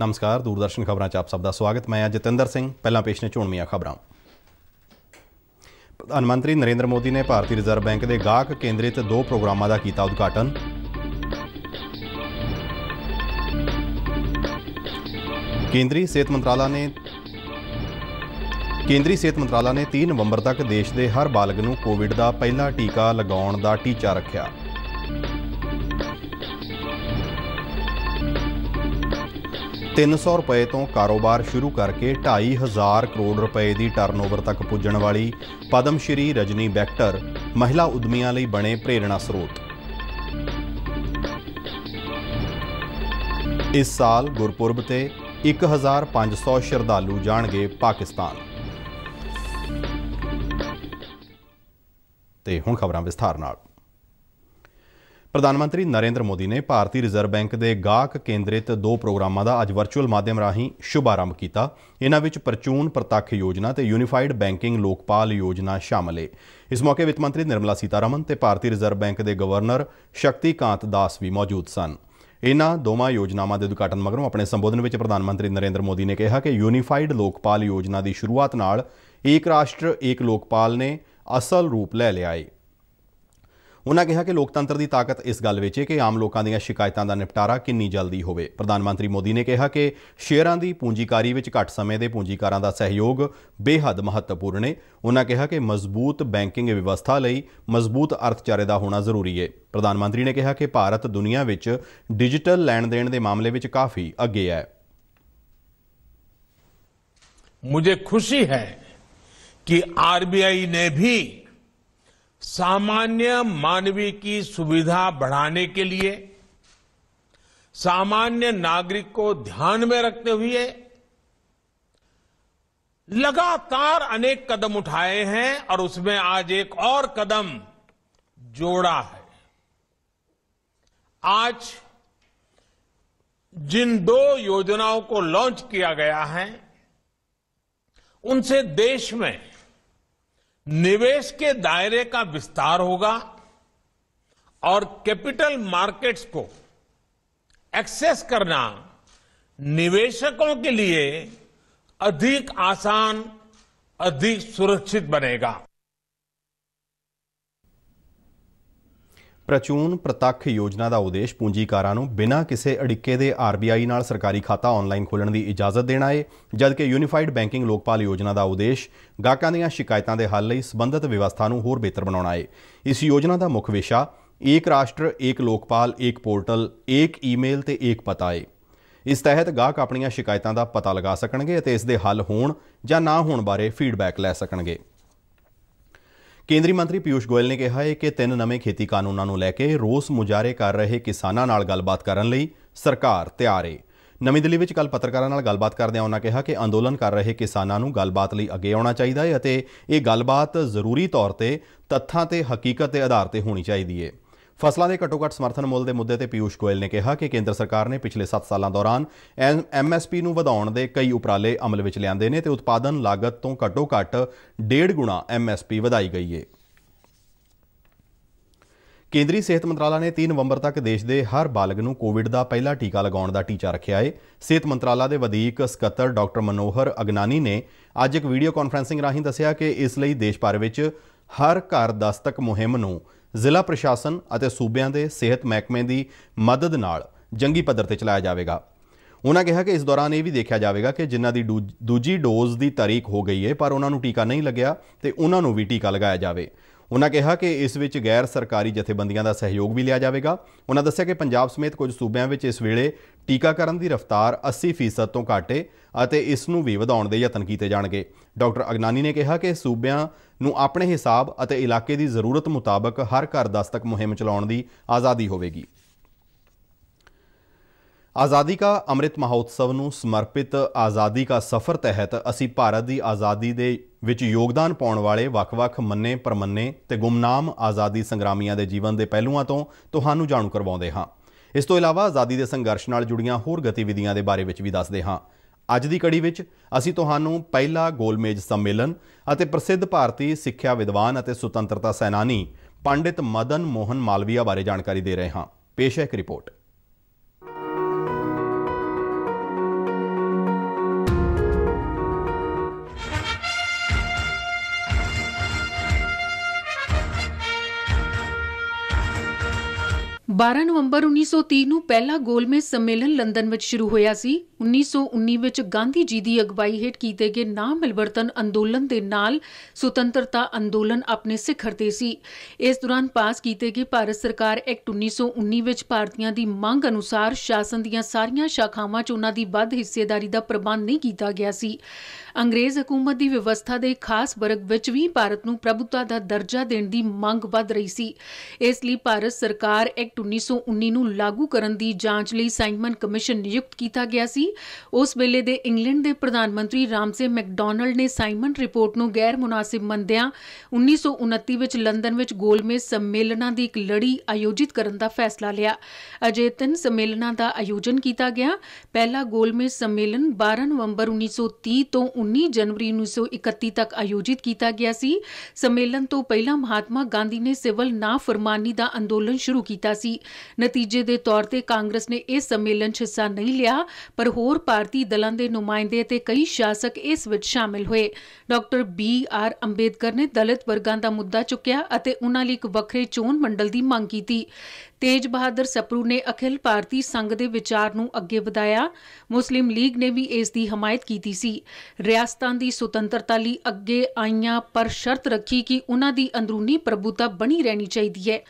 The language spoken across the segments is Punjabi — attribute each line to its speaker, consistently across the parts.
Speaker 1: ਨਮਸਕਾਰ, ਦੂਰਦਰਸ਼ਨ ਖਬਰਾਂ 'ਚ ਆਪ ਸਭ ਦਾ ਸਵਾਗਤ। ਮੈਂ ਹਾਂ ਜਤਿੰਦਰ ਸਿੰਘ, ਪਹਿਲਾਂ ਪੇਸ਼ ਨੇ ਚੋਣਵੀਆਂ ਖਬਰਾਂ। ਪ੍ਰਧਾਨ ਮੰਤਰੀ ਨਰਿੰਦਰ ਮੋਦੀ ਨੇ ਭਾਰਤੀ ਰਿਜ਼ਰਵ ਬੈਂਕ ਦੇ ਗਾਹਕ ਕੇਂਦਰਿਤ ਦੋ ਪ੍ਰੋਗਰਾਮਾਂ ਦਾ ਕੀਤਾ ਉਦਘਾਟਨ। ਕੇਂਦਰੀ ਸਿਹਤ ਮੰਤਰਾਲਾ ਨੇ ਕੇਂਦਰੀ ਸਿਹਤ ਮੰਤਰਾਲਾ ਨੇ 3 ਨਵੰਬਰ ਤੱਕ ਦੇਸ਼ ਦੇ ਹਰ ਬਾਲਗ ਨੂੰ ਕੋਵਿਡ ਦਾ ਪਹਿਲਾ ਟੀਕਾ ਲਗਾਉਣ ਦਾ ਟੀਚਾ ਰੱਖਿਆ। ਤਿੰਨ ਸੌ ਰੁਪਏ ਤੋਂ ਕਾਰੋਬਾਰ ਸ਼ੁਰੂ ਕਰਕੇ 2500 ਕਰੋੜ ਰੁਪਏ ਦੀ ਟਰਨਓਵਰ ਤੱਕ ਪੁੱਜਣ ਵਾਲੀ ਪਦਮ ਸ਼੍ਰੀ ਰਜਨੀ ਬੈਕਟਰ, ਮਹਿਲਾ ਉਦਮੀਆਂ ਲਈ ਬਣੇ ਪ੍ਰੇਰਣਾ ਸਰੋਤ। ਇਸ ਸਾਲ ਗੁਰਪੁਰਬ ਤੇ 1500 ਸ਼ਰਧਾਲੂ ਜਾਣਗੇ ਪਾਕਿਸਤਾਨ। ਤੇ ਹੁਣ ਖਬਰਾਂ ਵਿਸਥਾਰ ਨਾਲ। ਪ੍ਰਧਾਨ ਮੰਤਰੀ ਨਰਿੰਦਰ ਮੋਦੀ ਨੇ ਭਾਰਤੀ ਰਿਜ਼ਰਵ ਬੈਂਕ ਦੇ ਗਾਹਕ ਕੇਂਦਰਿਤ ਦੋ ਪ੍ਰੋਗਰਾਮਾਂ ਦਾ ਅੱਜ ਵਰਚੁਅਲ ਮਾਧਿਅਮ ਰਾਹੀਂ ਸ਼ੁਭਾਰੰਭ ਕੀਤਾ। ਇਹਨਾਂ ਵਿੱਚ ਪ੍ਰਚੂਨ ਪ੍ਰਤੱਖ ਯੋਜਨਾ ਤੇ ਯੂਨੀਫਾਈਡ ਬੈਂਕਿੰਗ ਲੋਕਪਾਲ ਯੋਜਨਾ ਸ਼ਾਮਲ ਹੈ ਇਸ ਮੌਕੇ ਵਿੱਤ ਮੰਤਰੀ ਨਿਰਮਲਾ ਸੀਤਾਰਮਨ ਤੇ ਭਾਰਤੀ ਰਿਜ਼ਰਵ ਬੈਂਕ ਦੇ ਗਵਰਨਰ ਸ਼ਕਤੀਕਾਂਤ ਦਾਸ ਵੀ ਮੌਜੂਦ ਸਨ। ਇਹਨਾਂ ਦੋਵਾਂ ਯੋਜਨਾਵਾਂ ਦੇ ਉਦਘਾਟਨ ਮਗਰੋਂ ਆਪਣੇ ਸੰਬੋਧਨ ਵਿੱਚ ਪ੍ਰਧਾਨ ਮੰਤਰੀ ਨਰਿੰਦਰ ਮੋਦੀ ਨੇ ਕਿਹਾ ਕਿ ਯੂਨੀਫਾਈਡ ਲੋਕਪਾਲ ਯੋਜਨਾ ਦੀ ਸ਼ੁਰੂਆਤ ਨਾਲ ਏਕ ਰਾਸ਼ਟਰ, ਏਕ ਲੋਕਪਾਲ ਨੇ ਅਸਲ ਰੂਪ ਲੈ ਲਿਆ ਹੈ ਉਹਨਾਂ ਕਿਹਾ ਕਿ ਲੋਕਤੰਤਰ ਦੀ ਤਾਕਤ ਇਸ ਗੱਲ ਵਿੱਚ ਹੈ ਕਿ ਆਮ ਲੋਕਾਂ ਦੀਆਂ ਸ਼ਿਕਾਇਤਾਂ ਦਾ ਨਿਪਟਾਰਾ ਕਿੰਨੀ ਜਲਦੀ ਹੋਵੇ ਪ੍ਰਧਾਨ ਮੰਤਰੀ ਮੋਦੀ ਨੇ ਕਿਹਾ ਕਿ ਸ਼ੇਅਰਾਂ ਦੀ ਪੂੰਜੀਕਾਰੀ ਵਿੱਚ ਘੱਟ ਸਮੇਂ ਦੇ ਪੂੰਜੀਕਾਰਾਂ ਦਾ ਸਹਿਯੋਗ ਬੇਹੱਦ ਮਹੱਤਵਪੂਰਨ ਹੈ ਉਹਨਾਂ ਕਿਹਾ ਕਿ ਮਜ਼ਬੂਤ ਬੈਂਕਿੰਗ ਵਿਵਸਥਾ ਲਈ ਮਜ਼ਬੂਤ ਅਰਥਚਾਰੇ ਦਾ ਹੋਣਾ ਜ਼ਰੂਰੀ ਹੈ ਪ੍ਰਧਾਨ ਮੰਤਰੀ ਨੇ ਕਿਹਾ ਕਿ ਭਾਰਤ ਦੁਨੀਆ ਵਿੱਚ ਡਿਜੀਟਲ ਲੈਣ ਦੇਣ ਦੇ ਮਾਮਲੇ ਵਿੱਚ ਕਾਫੀ ਅੱਗੇ ਹੈ
Speaker 2: मुझे खुशी है कि आरबीआई ने भी सामान्य मानवीय की सुविधा बढ़ाने के लिए, सामान्य नागरिक को ध्यान में रखते हुए लगातार अनेक कदम उठाए हैं और उसमें आज एक और कदम जोड़ा है। आज जिन दो योजनाओं को लॉन्च किया गया है, उनसे देश में निवेश के दायरे का विस्तार होगा और कैपिटल मार्केट्स को एक्सेस करना निवेशकों के लिए अधिक आसान, अधिक सुरक्षित बनेगा।
Speaker 1: ਪ੍ਰਚੂਨ ਪ੍ਰਤੱਖ ਯੋਜਨਾ ਦਾ ਉਦੇਸ਼ ਪੂੰਜੀਕਾਰਾਂ ਨੂੰ ਬਿਨਾਂ ਕਿਸੇ ਅੜਿੱਕੇ ਦੇ ਆਰਬੀਆਈ ਨਾਲ ਸਰਕਾਰੀ ਖਾਤਾ ਆਨਲਾਈਨ ਖੋਲ੍ਹਣ ਦੀ ਇਜਾਜ਼ਤ ਦੇਣਾ ਹੈ ਜਦਕਿ ਯੂਨੀਫਾਈਡ ਬੈਂਕਿੰਗ ਲੋਕਪਾਲ ਯੋਜਨਾ ਦਾ ਉਦੇਸ਼ ਗਾਹਕਾਂ ਦੀਆਂ ਸ਼ਿਕਾਇਤਾਂ ਦੇ ਹੱਲ ਲਈ ਸੰਬੰਧਿਤ ਵਿਵਸਥਾ ਨੂੰ ਹੋਰ ਬਿਹਤਰ ਬਣਾਉਣਾ ਹੈ ਇਸ ਯੋਜਨਾ ਦਾ ਮੁੱਖ ਵਿਸ਼ਾ ਏਕ ਰਾਸ਼ਟਰ, ਏਕ ਲੋਕਪਾਲ, ਏਕ ਪੋਰਟਲ, ਏਕ ਈਮੇਲ ਤੇ ਏਕ ਪਤਾ ਹੈ ਇਸ ਤਹਿਤ ਗਾਹਕ ਆਪਣੀਆਂ ਸ਼ਿਕਾਇਤਾਂ ਦਾ ਪਤਾ ਲਗਾ ਸਕਣਗੇ ਅਤੇ ਇਸ ਦੇ ਹੱਲ ਹੋਣ ਜਾਂ ਨਾ ਹੋਣ ਬਾਰੇ ਫੀਡਬੈਕ ਲੈ ਸਕਣਗੇ। ਕੇਂਦਰੀ ਮੰਤਰੀ ਪਿਊਸ਼ ਗੋਇਲ ਨੇ ਕਿਹਾ ਹੈ ਕਿ ਤਿੰਨ ਨਵੇਂ ਖੇਤੀ ਕਾਨੂੰਨਾਂ ਨੂੰ ਲੈ ਕੇ ਰੋਸ ਮੁਜ਼ਾਹਰੇ ਕਰ ਰਹੇ ਕਿਸਾਨਾਂ ਨਾਲ ਗੱਲਬਾਤ ਕਰਨ ਲਈ ਸਰਕਾਰ ਤਿਆਰ ਹੈ ਨਵੀਂ ਦਿੱਲੀ ਵਿੱਚ ਕੱਲ ਪੱਤਰਕਾਰਾਂ ਨਾਲ ਗੱਲਬਾਤ ਕਰਦਿਆਂ ਉਹਨਾਂ ਕਿਹਾ ਕਿ ਅੰਦੋਲਨ ਕਰ ਰਹੇ ਕਿਸਾਨਾਂ ਨੂੰ ਗੱਲਬਾਤ ਲਈ ਅੱਗੇ ਆਉਣਾ ਚਾਹੀਦਾ ਹੈ ਅਤੇ ਇਹ ਗੱਲਬਾਤ ਜ਼ਰੂਰੀ ਤੌਰ ਤੇ ਤੱਥਾਂ ਤੇ ਹਕੀਕਤ ਦੇ ਆਧਾਰ ਤੇ ਹੋਣੀ ਚਾਹੀਦੀ ਹੈ ਫਸਲਾਂ ਦੇ ਘੱਟੋ-ਘੱਟ ਸਮਰਥਨ ਮੁੱਲ ਦੇ ਮੁੱਦੇ ਤੇ ਪਿਊਸ਼ ਗੋਇਲ ਨੇ ਕਿਹਾ ਕਿ ਕੇਂਦਰ ਸਰਕਾਰ ਨੇ ਪਿਛਲੇ 7 ਸਾਲਾਂ ਦੌਰਾਨ ਐਮਐਸਪੀ ਨੂੰ ਵਧਾਉਣ ਦੇ ਕਈ ਉਪਰਾਲੇ ਅਮਲ ਵਿੱਚ ਲਿਆਂਦੇ ਨੇ ਤੇ ਉਤਪਾਦਨ ਲਾਗਤ ਤੋਂ ਘੱਟੋ-ਘੱਟ ਡੇਢ ਗੁਣਾ ਐਮਐਸਪੀ ਵਧਾਈ ਗਈ ਹੈ ਕੇਂਦਰੀ ਸਿਹਤ ਮੰਤਰਾਲਾ ਨੇ 3 ਨਵੰਬਰ ਤੱਕ ਦੇਸ਼ ਦੇ ਹਰ ਬਾਲਗ ਨੂੰ ਕੋਵਿਡ ਦਾ ਪਹਿਲਾ ਟੀਕਾ ਲਗਾਉਣ ਦਾ ਟੀਚਾ ਰੱਖਿਆ ਹੈ ਸਿਹਤ ਮੰਤਰਾਲਾ ਦੇ ਵਧੀਕ ਸਕੱਤਰ ਡਾਕਟਰ ਮਨੋਹਰ ਅਗਨਾਨੀ ਨੇ ਅੱਜ ਇੱਕ ਵੀਡੀਓ ਕਾਨਫਰੰਸਿੰਗ ਰਾਹੀਂ ਦੱਸਿਆ ਕਿ ਇਸ ਲਈ ਦੇਸ਼ ਭਰ ਵਿੱਚ ਹਰ ਘਰ ਦਸਤਕ ਮੁਹਿੰਮ ਨੂੰ ਜ਼ਿਲ੍ਹਾ ਪ੍ਰਸ਼ਾਸਨ ਅਤੇ ਸੂਬਿਆਂ ਦੇ ਸਿਹਤ ਮਹਿਕਮੇ ਦੀ ਮਦਦ ਨਾਲ ਜੰਗੀ ਪੱਧਰ ਤੇ ਚਲਾਇਆ ਜਾਵੇਗਾ। ਉਹਨਾਂ ਕਿਹਾ ਕਿ ਇਸ ਦੌਰਾਨ ਇਹ ਵੀ ਦੇਖਿਆ ਜਾਵੇਗਾ ਕਿ ਜਿਨ੍ਹਾਂ ਦੀ ਦੂਜੀ ਡੋਜ਼ ਦੀ ਤਾਰੀਖ ਹੋ ਗਈ ਹੈ ਪਰ ਉਹਨਾਂ ਨੂੰ ਟੀਕਾ ਨਹੀਂ ਲੱਗਿਆ ਤੇ ਉਹਨਾਂ ਨੂੰ ਵੀ ਟੀਕਾ ਲਗਾਇਆ ਜਾਵੇ। ਉਹਨਾਂ ਕਿਹਾ ਕਿ ਇਸ ਵਿੱਚ ਗੈਰ ਸਰਕਾਰੀ ਜਥੇਬੰਦੀਆਂ ਦਾ ਸਹਿਯੋਗ ਵੀ ਲਿਆ ਜਾਵੇਗਾ। ਉਹਨਾਂ ਦੱਸਿਆ ਕਿ ਪੰਜਾਬ ਸਮੇਤ ਕੁਝ ਸੂਬਿਆਂ ਵਿੱਚ ਇਸ ਵੇਲੇ ਟੀਕਾਕਰਨ ਦੀ ਰਫ਼ਤਾਰ 80% ਤੋਂ ਘੱਟ ਹੈ ਅਤੇ ਇਸ ਨੂੰ ਵੀ ਵਧਾਉਣ ਦੇ ਯਤਨ ਕੀਤੇ ਜਾਣਗੇ। ਡਾਕਟਰ ਅਗਨਾਨੀ ਨੇ ਕਿਹਾ ਕਿ ਸੂਬਿਆਂ ਨੂੰ ਆਪਣੇ ਹਿਸਾਬ ਅਤੇ ਇਲਾਕੇ ਦੀ ਜ਼ਰੂਰਤ ਮੁਤਾਬਕ ਹਰ ਘਰ ਦਸਤਕ ਮੁਹਿੰਮ ਚਲਾਉਣ ਦੀ ਆਜ਼ਾਦੀ ਹੋਵੇਗੀ। ਆਜ਼ਾਦੀ ਕਾ ਅੰਮ੍ਰਿਤ ਮਹੋਤਸਵ ਨੂੰ ਸਮਰਪਿਤ ਆਜ਼ਾਦੀ ਕਾ ਸਫ਼ਰ ਤਹਿਤ ਅਸੀਂ ਭਾਰਤ ਦੀ ਆਜ਼ਾਦੀ ਦੇ ਵਿੱਚ ਯੋਗਦਾਨ ਪਾਉਣ ਵਾਲੇ ਵੱਖ-ਵੱਖ ਮੰਨੇ, ਪਰਮੰਨੇ ਤੇ ਗੁਮਨਾਮ ਆਜ਼ਾਦੀ ਸੰਗਰਾਮੀਆਂ ਦੇ ਜੀਵਨ ਦੇ ਪਹਿਲੂਆਂ ਤੋਂ ਤੁਹਾਨੂੰ ਜਾਣੂ ਕਰਵਾਉਂਦੇ ਹਾਂ। ਇਸ ਤੋਂ ਇਲਾਵਾ ਆਜ਼ਾਦੀ ਦੇ ਸੰਘਰਸ਼ ਨਾਲ ਜੁੜੀਆਂ ਹੋਰ ਗਤੀਵਿਧੀਆਂ ਦੇ ਬਾਰੇ ਵਿੱਚ ਵੀ ਦੱਸਦੇ ਹਾਂ। ਅੱਜ ਦੀ ਕੜੀ ਵਿੱਚ ਅਸੀਂ ਤੁਹਾਨੂੰ ਪਹਿਲਾ ਗੋਲਮੇਜ ਸੰਮੇਲਨ ਅਤੇ ਪ੍ਰਸਿੱਧ ਭਾਰਤੀ ਸਿੱਖਿਆ ਵਿਦਵਾਨ ਅਤੇ ਸੁਤੰਤਰਤਾ ਸੈਨਾਨੀ ਪੰਡਿਤ ਮਦਨ ਮੋਹਨ ਮਾਲਵੀਆ ਬਾਰੇ ਜਾਣਕਾਰੀ ਦੇ ਰਹੇ ਹਾਂ। ਪੇਸ਼ ਹੈ ਇੱਕ ਰਿਪੋਰਟ।
Speaker 3: 12 ਨਵੰਬਰ 1930 ਨੂੰ ਪਹਿਲਾ ਗੋਲਮੇਜ਼ ਸੰਮੇਲਨ ਲੰਡਨ ਵਿੱਚ ਸ਼ੁਰੂ ਹੋਇਆ ਸੀ। 1919 ਵਿੱਚ ਗਾਂਧੀ ਜੀ ਦੀ ਅਗਵਾਈ ਹੇਠ ਕੀਤੇ ਗਏ ਨਾ ਮਿਲਵਰਤਨ ਅੰਦੋਲਨ ਦੇ ਨਾਲ ਸੁਤੰਤਰਤਾ ਅੰਦੋਲਨ ਆਪਣੇ ਸਿਖਰ ਤੇ ਸੀ। ਇਸ ਦੌਰਾਨ ਪਾਸ ਕੀਤੇ ਗਏ ਭਾਰਤ ਸਰਕਾਰ ਐਕਟ 1919 ਵਿੱਚ ਭਾਰਤੀਆਂ ਦੀ ਮੰਗ ਅਨੁਸਾਰ ਸ਼ਾਸਨ ਦੀਆਂ ਸਾਰੀਆਂ ਸ਼ਾਖਾਵਾਂ 'ਚ ਉਹਨਾਂ ਦੀ ਵੱਧ ਹਿੱਸੇਦਾਰੀ ਦਾ ਪ੍ਰਬੰਧ ਨਹੀਂ ਕੀਤਾ ਗਿਆ ਸੀ। ਅੰਗਰੇਜ਼ ਹਕੂਮਤ ਦੀ ਵਿਵਸਥਾ ਦੇ ਖਾਸ ਵਰਗ ਵਿੱਚ ਵੀ ਭਾਰਤ ਨੂੰ ਪ੍ਰਭੂਤਾ ਦਾ ਦਰਜਾ ਦੇਣ ਦੀ ਮੰਗ ਵੱਧ ਰਹੀ ਸੀ। ਇਸ ਲਈ ਭਾਰਤ ਸਰਕਾਰ ਐਕਟ 1919 ਨੂੰ ਲਾਗੂ ਕਰਨ ਦੀ ਜਾਂਚ ਲਈ ਸਾਈਮਨ ਕਮਿਸ਼ਨ ਨਿਯੁਕਤ ਕੀਤਾ ਗਿਆ ਸੀ। ਉਸ ਵੇਲੇ ਦੇ ਇੰਗਲੈਂਡ ਦੇ ਪ੍ਰਧਾਨ ਮੰਤਰੀ ਰਾਮਸੇ ਮੈਕਡੋਨਲਡ ਨੇ ਸਾਈਮਨ ਰਿਪੋਰਟ ਨੂੰ ਗੈਰ ਮੁਨਾਸਿਬ ਮੰਨਦਿਆਂ 1929 ਵਿੱਚ ਲੰਡਨ ਵਿੱਚ ਗੋਲਮੇਜ਼ ਸੰਮੇਲਨਾਂ ਦੀ ਇੱਕ ਲੜੀ ਆਯੋਜਿਤ ਕਰਨ ਦਾ ਫੈਸਲਾ ਲਿਆ। ਅਜੇ ਤਿੰਨ ਸੰਮੇਲਨਾਂ ਦਾ ਆਯੋਜਨ ਕੀਤਾ ਗਿਆ। ਪਹਿਲਾ ਗੋਲਮੇਜ਼ ਸੰਮੇਲਨ 12 ਨਵੰਬਰ 1930 ਤੋਂ 19 ਜਨਵਰੀ 1931 ਤੱਕ ਆਯੋਜਿਤ ਕੀਤਾ ਗਿਆ ਸੀ। ਸੰਮੇਲਨ ਤੋਂ ਪਹਿਲਾਂ ਮਹਾਤਮਾ ਗਾਂਧੀ ਨੇ ਸਿਵਲ ਨਾਫਰਮਾਨੀ ਦਾ ਅੰਦੋਲਨ ਸ਼ੁਰੂ ਕੀਤਾ ਸੀ। ਨਤੀਜੇ ਦੇ ਤੌਰ ਤੇ ਕਾਂਗਰਸ ਨੇ ਇਸ ਸੰਮੇਲਨ 'ਚ ਹਿੱਸਾ ਨਹੀਂ ਲਿਆ, ਪਰ ਹੋਰ ਭਾਰਤੀ ਦਲਾਂ ਦੇ ਨੁਮਾਇੰਦੇ ਤੇ ਕਈ ਸ਼ਾਸਕ ਇਸ ਵਿੱਚ ਸ਼ਾਮਿਲ ਹੋਏ। ਡਾਕਟਰ ਬੀ ਆਰ ਅੰਬੇਦਕਰ ਨੇ ਦਲਿਤ ਵਰਗਾਂ ਦਾ ਮੁੱਦਾ ਚੁੱਕਿਆ ਅਤੇ ਉਹਨਾਂ ਲਈ ਇੱਕ ਵੱਖਰੇ ਚੋਣ ਮੰਡਲ ਦੀ ਮੰਗ ਕੀਤੀ। ਤੇਜ ਬਹਾਦਰ ਸਪਰੂ ਨੇ ਅਖਿਲ ਭਾਰਤੀ ਸੰਘ ਦੇ ਵਿਚਾਰ ਨੂੰ ਅੱਗੇ ਵਧਾਇਆ। ਮੁਸਲਿਮ ਲੀਗ ਨੇ ਵੀ ਇਸ ਦੀ ਹਮਾਇਤ ਕੀਤੀ ਸੀ। ਰਿਆਸਤਾਂ ਦੀ ਸੁਤੰਤਰਤਾ ਲਈ ਅੱਗੇ ਆਈਆਂ ਪਰ ਸ਼ਰਤ ਰੱਖੀ ਕਿ ਉਹਨਾਂ ਦੀ ਅੰਦਰੂਨੀ ਪ੍ਰਭੂਤਾ ਬਣੀ ਰਹਿਣੀ ਚਾਹੀਦੀ ਹੈ।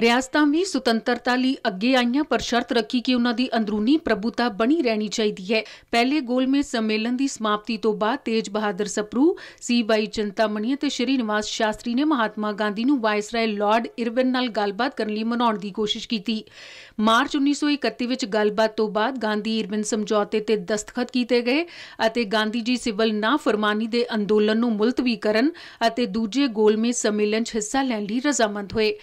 Speaker 3: ਰਿਆਸਤਾਂ ਵੀ ਸੁਤੰਤਰਤਾ ਲਈ ਅੱਗੇ ਆਈਆਂ ਪਰ ਸ਼ਰਤ ਰੱਖੀ ਕਿ ਉਹਨਾਂ ਦੀ ਅੰਦਰੂਨੀ ਪ੍ਰਭੂਤਾ ਬਣੀ ਰਹਿਣੀ ਚਾਹੀਦੀ ਹੈ। ਪਹਿਲੇ ਗੋਲਮੇਜ਼ ਸੰਮੇਲਨ ਦੀ ਸਮਾਪਤੀ ਤੋਂ ਬਾਅਦ ਤੇਜ ਬਹਾਦਰ ਸਪਰੂ, ਸੀ ਬਾਈ ਚਿੰਤਾਮਣੀ ਅਤੇ ਸ਼੍ਰੀ ਨਿਵਾਸ ਸ਼ਾਸਤਰੀ ਨੇ ਮਹਾਤਮਾ ਗਾਂਧੀ ਨੂੰ ਵਾਇਸਰਾਏ ਲਾਰਡ ਇਰਵਿਨ ਨਾਲ ਗੱਲਬਾਤ ਕਰਨ ਲਈ ਮਨਾਉਣ ਦੀ ਕੋਸ਼ਿਸ਼ ਕੀਤੀ। ਮਾਰਚ 1931 ਵਿੱਚ ਗੱਲਬਾਤ ਤੋਂ ਬਾਅਦ ਗਾਂਧੀ ਇਰਵਿਨ ਸਮਝੌਤੇ ਤੇ ਦਸਤਖਤ ਕੀਤੇ ਗਏ ਅਤੇ ਗਾਂਧੀ ਜੀ ਸਿਵਲ ਨਾ ਫਰਮਾਨੀ ਦੇ ਅੰਦੋਲਨ ਨੂੰ ਮੁਲਤਵੀ ਕਰਨ ਅਤੇ ਦੂਜੇ ਗੋਲਮੇਜ਼ ਸੰਮੇਲਨ 'ਚ ਹਿੱਸਾ ਲੈਣ ਲਈ ਰਜ਼ਾਮੰਦ ਹੋਏ।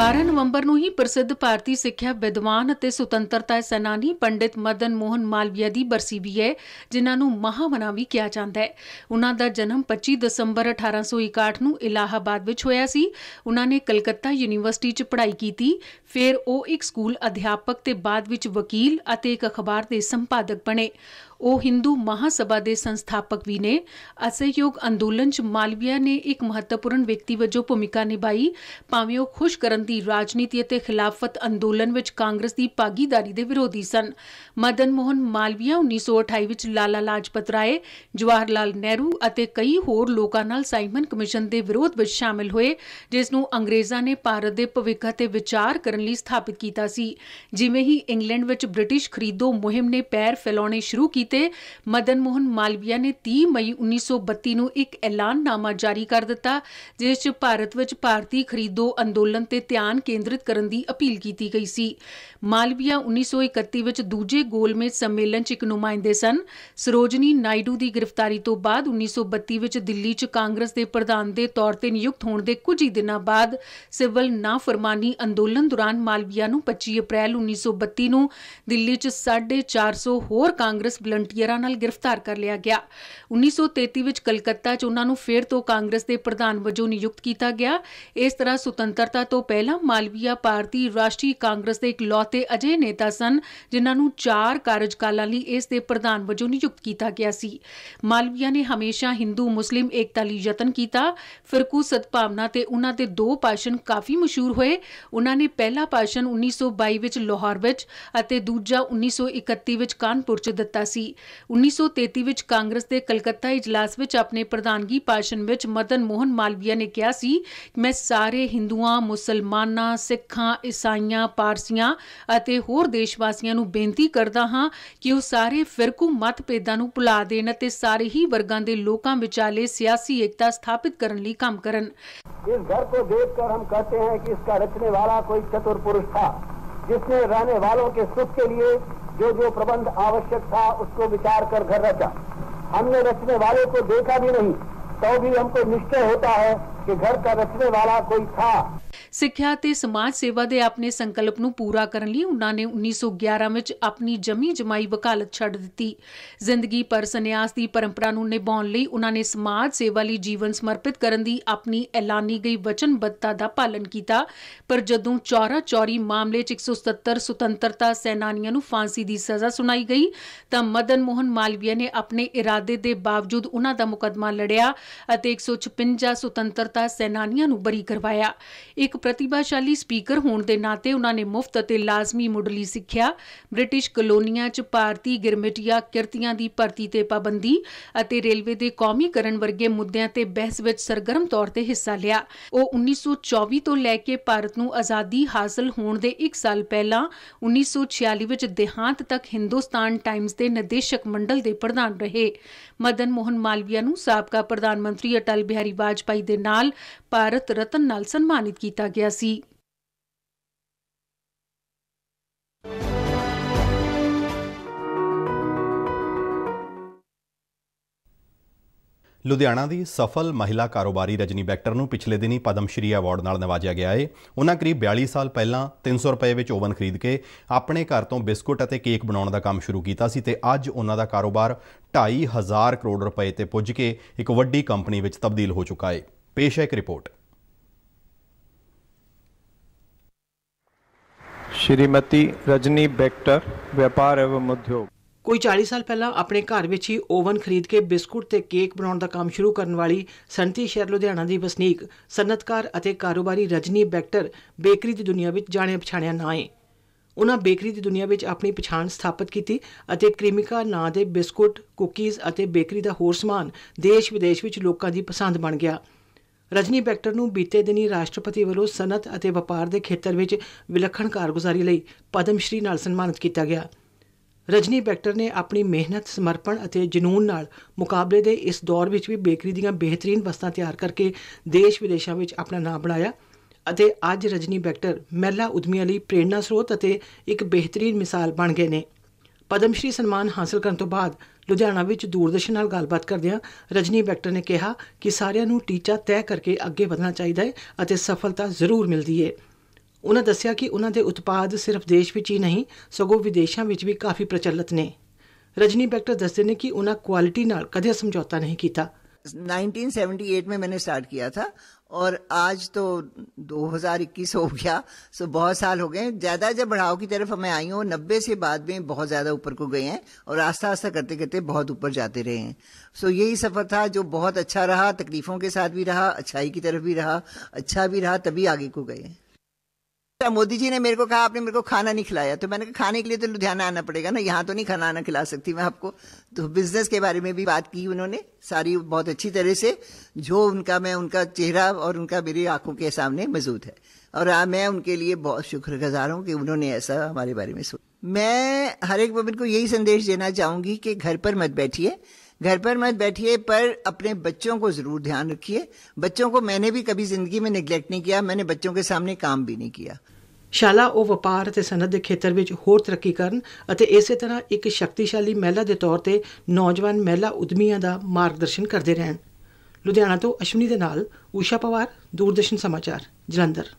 Speaker 3: 12 ਨਵੰਬਰ ਨੂੰ ਹੀ ਪ੍ਰਸਿੱਧ ਭਾਰਤੀ ਸਿੱਖਿਆ ਵਿਦਵਾਨ ਅਤੇ ਸੁਤੰਤਰਤਾ ਸੈਨਾਨੀ ਪੰਡਿਤ ਮਦਨ ਮੋਹਨ ਮਾਲਵੀਆ ਦੀ ਬਰਸੀ ਵੀ ਹੈ, ਜਿਨ੍ਹਾਂ ਨੂੰ ਮਹਾਮਨਾ ਵੀ ਕਿਹਾ ਜਾਂਦਾ ਹੈ। ਉਹਨਾਂ ਦਾ ਜਨਮ 25 ਦਸੰਬਰ 1861 ਨੂੰ ਇਲਾਹਾਬਾਦ ਵਿੱਚ ਹੋਇਆ ਸੀ। ਉਹਨਾਂ ਨੇ ਕਲਕੱਤਾ ਯੂਨੀਵਰਸਿਟੀ 'ਚ ਪੜ੍ਹਾਈ ਕੀਤੀ। ਫਿਰ ਉਹ ਇੱਕ ਸਕੂਲ ਅਧਿਆਪਕ ਤੇ ਬਾਅਦ ਵਿੱਚ ਵਕੀਲ ਅਤੇ ਇੱਕ ਅਖਬਾਰ ਦੇ ਸੰਪਾਦਕ ਬਣੇ। ਉਹ ਹਿੰਦੂ ਮਹਾਸਭਾ ਦੇ ਸੰਸਥਾਪਕ ਵੀ ਨੇ। ਅਸਹਿਯੋਗ ਅੰਦੋਲਨ 'ਚ ਮਾਲਵੀਆ ਨੇ ਇੱਕ ਮਹੱਤਵਪੂਰਨ ਵਿਅਕਤੀ ਵਜੋਂ ਭੂਮਿਕਾ ਨਿਭਾਈ। ਭਾਵੇਂ ਉਹ ਖੁਸ਼ ਕਰਨ ਦੀ ਰਾਜਨੀਤੀ ਅਤੇ ਖਿਲਾਫਤ ਅੰਦੋਲਨ ਵਿੱਚ ਕਾਂਗਰਸ ਦੀ ਭਾਗੀਦਾਰੀ ਦੇ ਵਿਰੋਧੀ ਸਨ। ਮਦਨ ਮੋਹਨ ਮਾਲਵੀਆ 1928 ਵਿੱਚ ਲਾਲਾ ਲਾਜਪਤ ਰਾਏ, ਜਵਾਹਰ ਲਾਲ ਨਹਿਰੂ ਅਤੇ ਕਈ ਹੋਰ ਲੋਕਾਂ ਨਾਲ ਸਾਈਮਨ ਕਮਿਸ਼ਨ ਦੇ ਵਿਰੋਧ ਵਿੱਚ ਸ਼ਾਮਿਲ ਹੋਏ, ਜਿਸ ਨੂੰ ਅੰਗਰੇਜ਼ਾਂ ਨੇ ਭਾਰਤ ਦੇ ਭਵਿੱਖ ਤੇ ਵਿਚਾਰ ਕਰਨ ਲਈ ਸਥਾਪਿਤ ਕੀਤਾ ਸੀ। ਜਿਵੇਂ ਹੀ ਇੰਗਲੈਂਡ ਵਿੱਚ ਬ੍ਰਿਟਿਸ਼ ਖਰੀਦੋ ਮੁਹਿੰਮ ਨੇ ਪੈਰ ਫੈਲਾਉਣੇ ਸ਼ੁਰੂ ਕੀਤੇ ਮਦਨ ਮੋਹਨ ਮਾਲਵੀਆ ਨੇ 30 ਮਈ 1932 ਨੂੰ ਇੱਕ ਐਲਾਨਨਾਮਾ ਜਾਰੀ ਕਰ ਦਿੱਤਾ, ਜਿਸ 'ਚ ਭਾਰਤ ਵਿੱਚ ਭਾਰਤੀ ਖਰੀਦੋ ਅੰਦੋਲਨ ਤੇ ਧਿਆਨ ਕੇਂਦਰਿਤ ਕਰਨ ਦੀ ਅਪੀਲ ਕੀਤੀ ਗਈ ਸੀ। ਮਾਲਵੀਆ 1931 ਵਿੱਚ ਦੂਜੇ ਗੋਲਮੇਜ਼ ਸੰਮੇਲਨ 'ਚ ਇੱਕ ਨੁਮਾਇੰਦੇ ਸਨ। ਸਰੋਜਨੀ ਨਾਇਡੂ ਦੀ ਗ੍ਰਿਫਤਾਰੀ ਤੋਂ ਬਾਅਦ 1932 ਵਿੱਚ ਦਿੱਲੀ 'ਚ ਕਾਂਗਰਸ ਦੇ ਪ੍ਰਧਾਨ ਦੇ ਤੌਰ ਤੇ ਨਿਯੁਕਤ ਹੋਣ ਦੇ ਕੁਝ ਹੀ ਦਿਨਾਂ ਬਾਅਦ ਸਿਵਲ ਨਾਫਰਮਾਨੀ ਅੰਦੋਲਨ ਦੌਰਾਨ ਮਾਲਵੀਆ ਨੂੰ 25 ਅਪ੍ਰੈਲ 1932 ਨੂੰ ਦਿੱਲੀ 'ਚ 450 ਹੋਰ ਕਾਂਗਰਸ ਵਲੰਟੀਅਰਾਂ ਨਾਲ ਗ੍ਰਿਫਤਾਰ ਕਰ ਲਿਆ ਗਿਆ। 1933 ਵਿੱਚ ਕਲਕੱਤਾ 'ਚ ਉਹਨਾਂ ਨੂੰ ਫਿਰ ਤੋਂ ਕਾਂਗਰਸ ਦੇ ਪ੍ਰਧਾਨ ਵਜੋਂ ਨਿਯੁਕਤ ਕੀਤਾ ਗਿਆ। ਇਸ ਤਰ੍ਹਾਂ ਸੁਤੰਤਰਤਾ ਤੋਂ ਪਹਿਲਾਂ ਮਾਲਵੀਆ ਭਾਰਤੀ ਰਾਸ਼ਟਰੀ ਕਾਂਗਰਸ ਦੇ ਇਕਲੌਤੇ ਅਜੇ ਨੇਤਾ ਸਨ, ਜਿਨ੍ਹਾਂ ਨੂੰ ਚਾਰ ਕਾਰਜਕਾਲਾਂ ਲਈ ਇਸ ਦੇ ਪ੍ਰਧਾਨ ਵਜੋਂ ਨਿਯੁਕਤ ਕੀਤਾ ਗਿਆ ਸੀ। ਮਾਲਵੀਆ ਨੇ ਹਮੇਸ਼ਾ ਹਿੰਦੂ, ਮੁਸਲਿਮ, ਏਕਤਾ ਲਈ ਯਤਨ ਕੀਤਾ। ਫਿਰਕੂ ਸਦਭਾਵਨਾ ਤੇ ਉਹਨਾਂ ਦੇ ਦੋ ਭਾਸ਼ਣ ਕਾਫੀ ਮਸ਼ਹੂਰ ਹੋਏ। ਉਹਨਾਂ ਨੇ ਪਹਿਲਾ ਭਾਸ਼ਣ 1922 ਵਿੱਚ ਲਾਹੌਰ ਵਿੱਚ ਅਤੇ ਦੂਜਾ 1931 ਵਿੱਚ ਕਾਨਪੁਰ 'ਚ ਦਿੱਤਾ ਸੀ। 1933 ਵਿੱਚ ਕਾਂਗਰਸ ਦੇ ਕਲਕੱਤਾ ਇਜਲਾਸ ਵਿੱਚ ਆਪਣੇ ਪ੍ਰਧਾਨਗੀ ਭਾਸ਼ਣ ਵਿੱਚ ਮਦਨ ਮੋਹਨ ਮਾਲਵੀਆ ਨੇ ਕਿਹਾ ਸੀ ਮੈਂ ਸਾਰੇ ਹਿੰਦੂਆਂ ਮੁਸਲਮਾਨਾਂ ਸਿੱਖਾਂ ਈਸਾਈਆਂ ਪਾਰਸੀਆਂ ਅਤੇ ਹੋਰ ਦੇਸ਼ਵਾਸੀਆਂ ਨੂੰ ਬੇਨਤੀ ਕਰਦਾ ਹਾਂ ਕਿ ਉਹ ਸਾਰੇ ਫਿਰਕੂ ਮਤਭੇਦਾਂ ਨੂੰ ਭੁਲਾ ਦੇਣ ਅਤੇ ਸਾਰੇ ਹੀ ਵਰਗਾਂ ਦੇ ਲੋਕਾਂ ਵਿਚਾਲੇ ਸਿਆਸੀ ਏਕਤਾ ਸਥਾਪਿਤ ਕਰਨ ਲਈ ਕੰਮ ਕਰਨ
Speaker 4: इस घर को देखकर हम कहते हैं कि इसका रचने वाला कोई चतुर पुरुष था जिसने रहने वालों के सुख के लिए जो जो प्रबंध आवश्यक था, उसको विचार कर घर रचा। हमने रचने वाले को देखा भी नहीं तो भी हमको निश्चय होता है कि घर का रचने वाला कोई था
Speaker 3: ਸਿੱਖਿਆ ਤੇ ਸਮਾਜ ਸੇਵਾ ਦੇ ਆਪਣੇ ਸੰਕਲਪ ਨੂੰ ਪੂਰਾ ਕਰਨ ਲਈ ਉਹਨਾਂ ਨੇ 1911 ਵਿੱਚ ਆਪਣੀ ਜਮੀ ਜਮਾਈ ਵਕਾਲਤ ਛੱਡ ਦਿੱਤੀ ਜ਼ਿੰਦਗੀ ਪਰ ਸੰਨਿਆਸ ਦੀ ਪਰੰਪਰਾ ਨੂੰ ਨਿਭਾਉਣ ਲਈ ਉਹਨਾਂ ਨੇ ਸਮਾਜ ਸੇਵਾ ਲਈ ਜੀਵਨ ਸਮਰਪਿਤ ਕਰਨ ਦੀ ਆਪਣੀ ਐਲਾਨੀ ਗਈ ਵਚਨਬੱਧਤਾ ਦਾ ਪਾਲਨ ਕੀਤਾ ਪਰ ਜਦੋਂ ਚੌਰਾ ਚੌਰੀ ਮਾਮਲੇ 'ਚ 170 ਸੁਤੰਤਰਤਾ ਸੈਨਾਨੀਆਂ ਨੂੰ ਫਾਂਸੀ ਦੀ ਸਜ਼ਾ ਸੁਣਾਈ ਗਈ ਤਾਂ ਮਦਨ ਮੋਹਨ ਮਾਲਵੀਆ ਨੇ ਆਪਣੇ ਇਰਾਦੇ ਦੇ ਬਾਵਜੂਦ ਉਹਨਾਂ ਦਾ ਮੁਕੱਦਮਾ ਲੜਿਆ ਅਤੇ 156 ਸੁਤੰਤਰਤਾ ਸੈਨਾਨੀਆਂ ਨੂੰ ਬਰੀ ਕਰਵਾਇਆ। ਇੱਕ ਪ੍ਰਤਿਭਾਸ਼ਾਲੀ ਸਪੀਕਰ ਹੋਣ ਦੇ ਨਾਤੇ ਉਹਨਾਂ ਨੇ ਮੁਫਤ ਅਤੇ ਲਾਜ਼ਮੀ ਮੁੱਢਲੀ ਸਿੱਖਿਆ। ਬ੍ਰਿਟਿਸ਼ ਕਲੋਨੀਆਂ 'ਚ ਭਾਰਤੀ ਗਿਰਮਿਟੀਆ ਕਿਰਤੀਆਂ ਦੀ ਭਰਤੀ ਤੇ ਪਾਬੰਦੀ ਅਤੇ ਰੇਲਵੇ ਦੇ ਕੌਮੀਕਰਨ ਵਰਗੇ ਮੁੱਦਿਆਂ ਤੇ ਬਹਿਸ ਵਿੱਚ ਸਰਗਰਮ ਤੌਰ ਤੇ ਹਿੱਸਾ ਲਿਆ। ਉਹ 1924 ਤੋਂ ਲੈ ਕੇ ਭਾਰਤ ਨੂੰ ਆਜ਼ਾਦੀ ਹਾਸਲ ਹੋਣ ਦੇ 1 ਸਾਲ ਪਹਿਲਾਂ 1946 ਵਿੱਚ ਦੇਹਾਂਤ ਤੱਕ ਹਿੰਦੁਸਤਾਨ ਟਾਈਮਜ਼ ਦੇ ਨਿਰਦੇਸ਼ਕ ਮੰਡਲ ਦੇ ਪ੍ਰਧਾਨ ਰਹੇ। ਮਦਨ ਮੋਹਨ ਮਾਲਵੀਆ ਨੂੰ ਸਾਬਕਾ ਪ੍ਰਧਾਨ ਮੰਤਰੀ ਅਟਲ ਬਿਹਾਰੀ ਵਾਜਪਾਈ ਦੇ ਨਾਲ ਭਾਰਤ ਰਤਨ ਨਾਲ ਸਨਮਾਨਿਤ ਕੀਤਾ ਗਿਆ ਸੀ।
Speaker 1: ਲੁਧਿਆਣਾ ਦੀ ਸਫਲ ਮਹਿਲਾ ਕਾਰੋਬਾਰੀ ਰਜਨੀ ਬੈਕਟਰ ਨੂੰ ਪਿਛਲੇ ਦਿਨੀ ਪਦਮ ਸ਼੍ਰੀ ਅਵਾਰਡ ਨਾਲ ਨਵਾਜਿਆ ਗਿਆ ਏ। ਉਹਨਾਂ ਕਰੀਬ 42 ਸਾਲ ਪਹਿਲਾਂ 300 ਰੁਪਏ ਵਿੱਚ ਓਵਨ ਖਰੀਦ ਕੇ ਆਪਣੇ ਘਰ ਤੋਂ ਬਿਸਕੁਟ ਅਤੇ ਕੇਕ ਬਣਾਉਣ ਦਾ ਕੰਮ ਸ਼ੁਰੂ ਕੀਤਾ ਸੀ ਤੇ ਅੱਜ ਉਹਨਾਂ ਦਾ ਕਾਰੋਬਾਰ 2500 ਕਰੋੜ ਰੁਪਏ ਤੇ ਪੁੱਜ ਕੇ ਇੱਕ ਵੱਡੀ ਕੰਪਨੀ ਵਿੱਚ ਤਬਦੀਲ ਹੋ ਚੁੱਕਾ ਏ। ਪੇਸ਼ ਹੈ ਇੱਕ ਰਿਪੋਰਟ
Speaker 5: श्रीमती रजनी बेक्टर व्यापार एवं उद्योग
Speaker 6: ਕੋਈ 40 ਸਾਲ ਪਹਿਲਾਂ ਆਪਣੇ ਘਰ ਵਿੱਚ ਹੀ ਓਵਨ ਖਰੀਦ ਕੇ ਬਿਸਕੁਟ ਤੇ ਕੇਕ ਬਣਾਉਣ ਦਾ ਕੰਮ ਸ਼ੁਰੂ ਕਰਨ ਵਾਲੀ ਸੰਤੀ ਸ਼ਹਿਰ ਲੁਧਿਆਣਾ ਦੀ ਵਸਨੀਕ ਸਨਅਤਕਾਰ ਅਤੇ ਕਾਰੋਬਾਰੀ ਰਜਨੀ ਬੈਕਟਰ ਬੇਕਰੀ ਦੀ ਦੁਨੀਆ ਵਿੱਚ ਜਾਣਿਆ ਪਛਾਣਿਆ ਨਾਂ ਹੈ ਉਹਨਾਂ ਬੇਕਰੀ ਦੀ ਦੁਨੀਆ ਵਿੱਚ ਆਪਣੀ ਪਛਾਣ ਸਥਾਪਿਤ ਕੀਤੀ ਅਤੇ ਕ੍ਰੀਮਿਕਾ ਨਾਂ ਦੇ ਬਿਸਕੁਟ ਕੁਕੀਜ਼ ਅਤੇ ਬੇਕਰੀ ਦਾ ਹੋਰ ਸਮਾਨ ਦੇਸ਼ ਵਿਦੇਸ਼ ਵਿੱਚ ਲੋਕਾਂ ਦੀ ਪਸੰਦ ਬਣ ਗਿਆ ਰਜਨੀ ਬੈਕਟਰ ਨੂੰ ਬੀਤੇ ਦਿਨੀ ਰਾਸ਼ਟਰਪਤੀ ਵੱਲੋਂ ਸਨਅਤ ਅਤੇ ਵਪਾਰ ਦੇ ਖੇਤਰ ਵਿੱਚ ਵਿਲੱਖਣ ਕਾਰਗੁਜ਼ਾਰੀ ਲਈ ਪਦਮ ਸ਼੍ਰੀ ਨਾਲ ਸਨਮਾਨਿਤ ਕੀਤਾ ਗਿਆ। ਰਜਨੀ ਬੈਕਟਰ ਨੇ ਆਪਣੀ ਮਿਹਨਤ, ਸਮਰਪਣ ਅਤੇ ਜਨੂਨ ਨਾਲ ਮੁਕਾਬਲੇ ਦੇ ਇਸ ਦੌਰ ਵਿੱਚ ਵੀ ਬੇਕਰੀ ਦੀਆਂ ਬਿਹਤਰੀਨ ਵਸਤਾਂ ਤਿਆਰ ਕਰਕੇ ਦੇਸ਼ ਵਿਦੇਸ਼ਾਂ ਵਿੱਚ ਆਪਣਾ ਨਾਮ ਬਣਾਇਆ ਅਤੇ ਅੱਜ ਰਜਨੀ ਬੈਕਟਰ ਮਹਿਲਾ ਉਦਮੀਆਂ ਲਈ ਪ੍ਰੇਰਣਾ ਸਰੋਤ ਅਤੇ ਇੱਕ ਬਿਹਤਰੀਨ ਮਿਸਾਲ ਬਣ ਗਏ ਨੇ। ਪਦਮ ਸ਼੍ਰੀ ਸਨਮਾਨ ਹਾਸਲ ਕਰਨ ਤੋਂ ਬਾਅਦ ਲੁਧਿਆਣਾ ਵਿੱਚ ਦੂਰਦਰਸ਼ਨ ਨਾਲ ਗੱਲਬਾਤ ਕਰਦਿਆਂ ਰਜਨੀ ਬੈਕਟਰ ਨੇ ਕਿਹਾ ਕਿ ਸਾਰਿਆਂ ਨੂੰ ਟੀਚਾ ਤੈਅ ਕਰਕੇ ਅੱਗੇ ਵਧਣਾ ਚਾਹੀਦਾ ਹੈ ਅਤੇ ਸਫਲਤਾ ਜ਼ਰੂਰ ਮਿਲਦੀ ਹੈ ਉਹਨਾਂ ਦੱਸਿਆ ਕਿ ਉਹਨਾਂ ਦੇ ਉਤਪਾਦ ਸਿਰਫ ਦੇਸ਼ ਵਿੱਚ ਹੀ ਨਹੀਂ ਸਗੋਂ ਵਿਦੇਸ਼ਾਂ ਵਿੱਚ ਵੀ ਕਾਫੀ ਪ੍ਰਚਲਿਤ ਨੇ ਰਜਨੀ ਬੈਕਟਰ ਦੱਸਦੇ ਨੇ ਕਿ ਉਹਨਾਂ ਕੁਆਲਿਟੀ ਨਾਲ ਕਦੇ ਸਮਝੌਤਾ ਨਹੀਂ ਕੀਤਾ
Speaker 7: 1978 में मैंने स्टार्ट किया था और आज तो 2021 हो गया, सो बहुत साल हो गए ज़्यादा जब बढ़ाव की तरफ़ हमें आई हूँ। नब्बे से बाद में बहुत ज़्यादा ऊपर को गए हैं और आस्ता आस्ता करते करते बहुत ऊपर जाते रहे हैं। सो यही सफ़र था जो बहुत अच्छा रहा, तकलीफ़ों के साथ भी रहा, अच्छाई की तरफ़ भी रहा अच्छा भी रहा, तभी आगे को गए मोदी जी ने मेरे को कहा आपने मेरे को खाना नहीं खिलाया। तो मैंने कहा खाने के लिए तो लुधियाना आना पड़ेगा ना यहाँ तो नहीं खाना आना खिला सकती मैं आपको। तो बिज़नेस के बारे में भी बात की उन्होंने सारी बहुत अच्छी तरह से जो उनका मैं उनका चेहरा और उनका मेरी आँखों के सामने मौजूद है। और आ, मैं उनके लिए बहुत शुक्रगुजार हूँ कि उन्होंने ऐसा हमारे बारे में सोचा। मैं हर एक वुमन को यही संदेश देना चाहूँगी कि घर पर मत बैठिए घर पर मत बैठिए पर अपने बच्चों को ज़रूर ध्यान रखिए बच्चों को मैंने भी कभी ज़िंदगी में निगलेक्ट नहीं किया मैंने बच्चों के सामने काम भी नहीं किया
Speaker 6: ਸ਼ਾਲਾ ਉਹ ਵਪਾਰ ਅਤੇ ਸਨਅਤ ਦੇ ਖੇਤਰ ਵਿੱਚ ਹੋਰ ਤਰੱਕੀ ਕਰਨ ਅਤੇ ਇਸੇ ਤਰ੍ਹਾਂ ਇੱਕ ਸ਼ਕਤੀਸ਼ਾਲੀ ਮਹਿਲਾ ਦੇ ਤੌਰ ਤੇ ਨੌਜਵਾਨ ਮਹਿਲਾ ਉਦਮੀਆਂ ਦਾ ਮਾਰਗਦਰਸ਼ਨ ਕਰਦੇ ਰਹਿਣ ਲੁਧਿਆਣਾ ਤੋਂ ਅਸ਼ਵਨੀ ਦੇ ਨਾਲ ਊਸ਼ਾ ਪਵਾਰ ਦੂਰਦਰਸ਼ਨ ਸਮਾਚਾਰ ਜਲੰਧਰ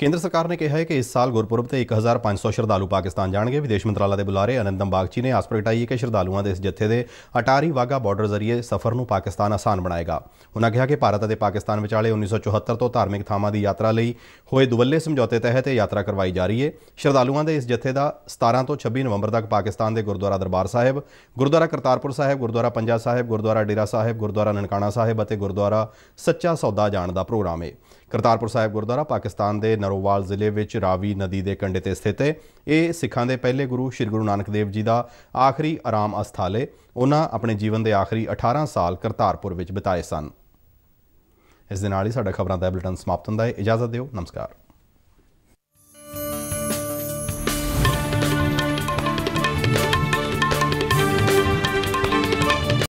Speaker 1: ਕੇਂਦਰ ਸਰਕਾਰ ਨੇ ਕਿਹਾ ਹੈ ਕਿ ਇਸ ਸਾਲ ਗੁਰਪੁਰਬ ਤੇ 1500 ਸ਼ਰਧਾਲੂ ਪਾਕਿਸਤਾਨ ਜਾਣਗੇ। ਵਿਦੇਸ਼ ਮੰਤਰਾਲਾ ਦੇ ਬੁਲਾਰੇ ਅਨੰਦਮ ਬਾਗਚੀ ਨੇ ਆਸ ਪ੍ਰਗਟਾਈ ਹੈ ਕਿ ਸ਼ਰਧਾਲੂਆਂ ਦੇ ਇਸ ਜੱਥੇ ਦੇ ਅਟਾਰੀ ਵਾਗਾ ਬਾਰਡਰ ਜ਼ਰੀਏ ਸਫ਼ਰ ਨੂੰ ਪਾਕਿਸਤਾਨ ਆਸਾਨ ਬਣਾਏਗਾ। ਉਹਨਾਂ ਕਿਹਾ ਕਿ ਭਾਰਤ ਅਤੇ ਪਾਕਿਸਤਾਨ ਵਿਚਾਲੇ 1974 ਤੋਂ ਧਾਰਮਿਕ ਥਾਵਾਂ ਦੀ ਯਾਤਰਾ ਲਈ ਹੋਏ ਦੁਵੱਲੇ ਸਮਝੌਤੇ ਤਹਿਤ ਇਹ ਯਾਤਰਾ ਕਰਵਾਈ ਜਾ ਰਹੀ ਹੈ ਸ਼ਰਧਾਲੂਆਂ ਦੇ ਇਸ ਜੱਥੇ ਦਾ 17 ਤੋਂ 26 ਨਵੰਬਰ ਤੱਕ ਪਾਕਿਸਤਾਨ ਦੇ ਗੁਰਦੁਆਰਾ ਦਰਬਾਰ ਸਾਹਿਬ, ਗੁਰਦੁਆਰਾ ਕਰਤਾਰਪੁਰ ਸਾਹਿਬ, ਗੁਰਦੁਆਰਾ ਪੰਜਾ ਸਾਹਿਬ, ਗੁਰਦੁਆਰਾ ਡੇਰਾ ਸਾਹਿਬ, ਗੁਰਦੁਆਰਾ ਨਨਕਾਣਾ ਸਾਹਿਬ ਅਤੇ ਗੁਰਦੁਆਰਾ ਸੱਚਾ ਸੌਦਾ ਜਾਣ ਦਾ ਪ੍ਰੋਗਰਾਮ ਹੈ ਕਰਤਾਰਪੁਰ ਸਾਹਿਬ ਗੁਰਦੁਆਰਾ ਪਾਕਿਸਤਾਨ ਦੇ ਨਰੋਵਾਲ ਜ਼ਿਲ੍ਹੇ ਵਿੱਚ ਰਾਵੀ ਨਦੀ ਦੇ ਕੰਢੇ ਤੇ ਸਥਿਤ ਹੈ। ਇਹ ਸਿੱਖਾਂ ਦੇ ਪਹਿਲੇ ਗੁਰੂ ਸ੍ਰੀ ਗੁਰੂ ਨਾਨਕ ਦੇਵ ਜੀ ਦਾ ਆਖਰੀ ਆਰਾਮ ਅਸਥਾਲ ਹੈ। ਉਹਨਾਂ ਆਪਣੇ ਜੀਵਨ ਦੇ ਆਖਰੀ 18 ਸਾਲ ਕਰਤਾਰਪੁਰ ਵਿੱਚ ਬਿਤਾਏ ਸਨ। ਇਸ ਦੇ ਨਾਲ ਹੀ ਸਾਡਾ ਖਬਰਾਂ ਦਾ ਬੁਲੇਟਿਨ ਸਮਾਪਤ ਹੁੰਦਾ ਹੈ। ਇਜਾਜ਼ਤ ਦਿਓ। ਨਮਸਕਾਰ।